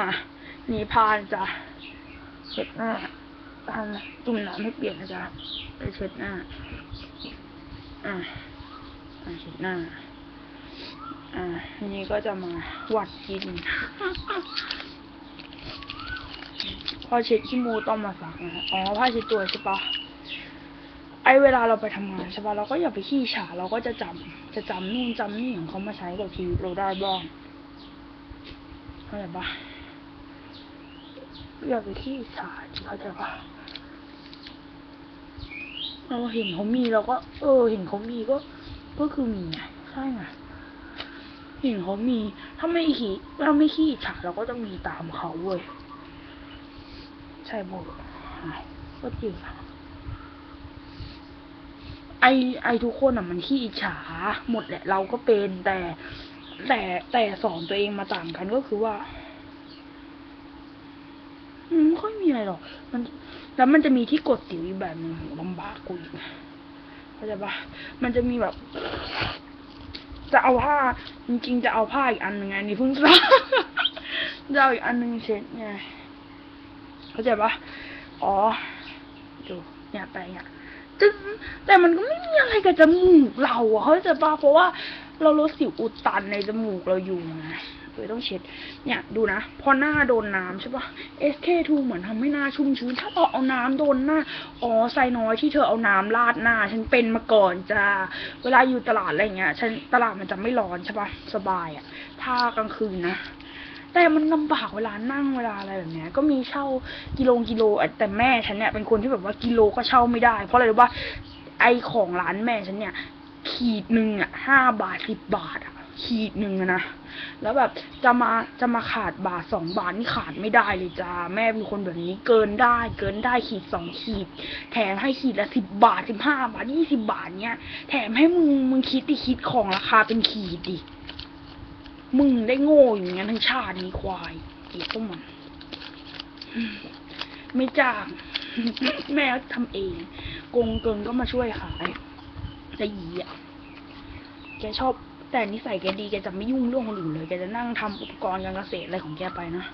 มานีพานจ้ะเช็ดหน้าพานจุ่มน้ำให้เปียกนะจ๊ะไปเช็ดหน้า อ่าอ่าเช็ดหน้า อ่าทีนี้ก็จะมาหวัดกิน พอเช็ดขี้มูต้องมาซักนะอ๋อผ้าเช็ดตัวใช่ปะไอเวลาเราไปทำงานใช่ปะเราก็อย่าไปขี้ฉาเราก็จะจำจะจำนู่นจำนี่ของเขามาใช้กับชีวิตเราได้บ้างเข้าใจปะ อย่าไปขี้ฉาเข้าใจปะเราเห็นเขามีเราก็ เออ เห็นเขามีก็ ก็คือมีไงใช่ไงเห็นเขามี ถ้าไม่ขี้ถ้าไม่ขี้ฉาเราก็ต้องมีตามเขาเว้ยใช่บุก็จริงอะไอไอทุกคนอะมันขี้อิจฉาหมดแหละ เราก็เป็นแต่แต่แต่สอนตัวเองมาต่างกันก็คือว่า ไม่ค่อยมีอะไรหรอก มัน แล้วมันจะมีที่กดสิวอีกแบบหนึงลำบากกูอีกเข้าใจปะมันจะมีแบบ จะเอาผ้า จริงๆจะเอาผ้าอีกอันหนึ่งไงนี่เพิ่งทราบจะเอาอีกอันหนึ่งเช็ดไงเข้าใจปะอ๋อดูเนี่ยไปเนี่ยจึงแต่มันก็ไม่มีอะไรกับจมูกเราอะเข้าใจปะเพราะว่าเราลดสิวอุดตันในจมูกเราอยู่ไง เลยต้องเช็ด เนี่ยดูนะ พอหน้าโดนน้ำใช่ปะ SK2 เหมือนทำให้หน้าชุ่มชื้น ถ้าเราเอาน้ำโดนหน้า อ๋อไซน้อยที่เธอเอาน้ำราดหน้า ฉันเป็นมาก่อนจ้า เวลาอยู่ตลาดอะไรเงี้ย ฉันตลาดมันจะไม่ร้อนใช่ปะสบายอะถ้ากลางคืนนะแต่มันลำบากเวลานั่งเวลาอะไรแบบเนี้ย ก็มีเช่ากิโลกิโลแต่แม่ฉันเนี่ยเป็นคนที่แบบว่ากิโลก็เช่าไม่ได้ เพราะอะไรรู้ป่ะไอของร้านแม่ฉันเนี่ย ขีดหนึ่งอะห้าบาทสิบบาทอะ ขีดหนึ่งนะ แล้วแบบจะมาจะมาขาดบาทสองบาทนี่ขาดไม่ได้เลยจ้า แม่เป็นคนแบบนี้เกินได้ เกินได้ขีดสองขีด แถมให้ขีดละสิบบาทสิบห้าบาทยี่สิบาทเนี้ย แถมให้มึงมึงคิดดิคิดของราคาเป็นขีดดิ มึงได้โง่อย่างนั้นทั้งชาตินี้ควายเกลียดพวกมัน ไม่จ้างแม่ทำเอง กงเกิงก็มาช่วยขายจะหยีอะ แกชอบ แต่นิสัยแกดีแกจะไม่ยุ่งเรื่องคนอื่นเลยแกจะนั่งทำอุปกรณ์การเกษตรอะไรของแกไปนะ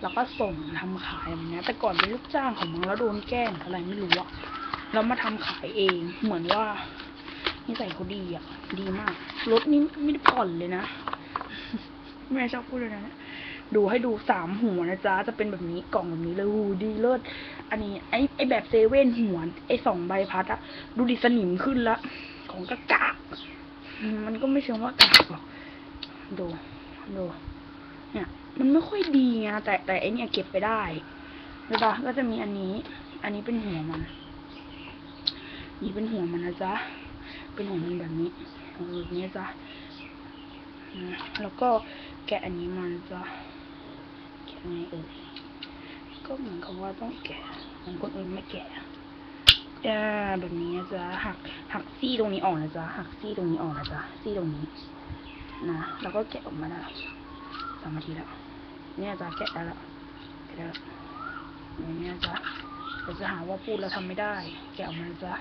แล้วก็ส่งทำขายแบบเนี้ยแต่ก่อนเป็นลูกจ้างของมึงแล้วโดนแกล้งอะไรไม่รู้อะแล้วมาทำขายเอง เหมือนว่านิสัยเขาดีอะดีมากรถนี่ไม่ได้ผ่อนเลยนะแม่ชอบพูดเลยนะดูให้ดูสามหัวนะจ๊ะจะเป็นแบบนี้กล่องแบบนี้เลยหูดีเลิศอันนี้ไอไอแบบเซเว่นหัวไอสองใบพัดอะดูดิสนิมขึ้นละของกะกาก มันก็ไม่เชิงว่ากากหรอกดูดูเนี่ยมันไม่ค่อยดีไงแต่แต่ไอเนี่ยเก็บไปได้ใช่ปะก็จะมีอันนี้ อันนี้เป็นหัวมัน นี่เป็นหัวมันนะจ๊ะ เป็นหัวมันแบบนี้เออแบบนี้จ้ะนะแล้วก็แกะอันนี้มันจะแกะไงเอ่ยก็เหมือนกับว่าต้องแกะเหมือนคนอื่นไม่แกะ อ่าแบบนี้นะจ๊ะหักหักซี่ตรงนี้ออกนะจ๊ะหักซี่ตรงนี้ออกนะจ๊ะซี่ตรงนี้ นะแล้วก็แกะออกมาได้สามนาทีแล้วเนี่ยจ้ะแกะได้แล้วแกะได้แล้วอย่างเนี้ยจ้ะเราจะหาว่าพูดแล้วทำไม่ได้ แกะออกมาจ้ะ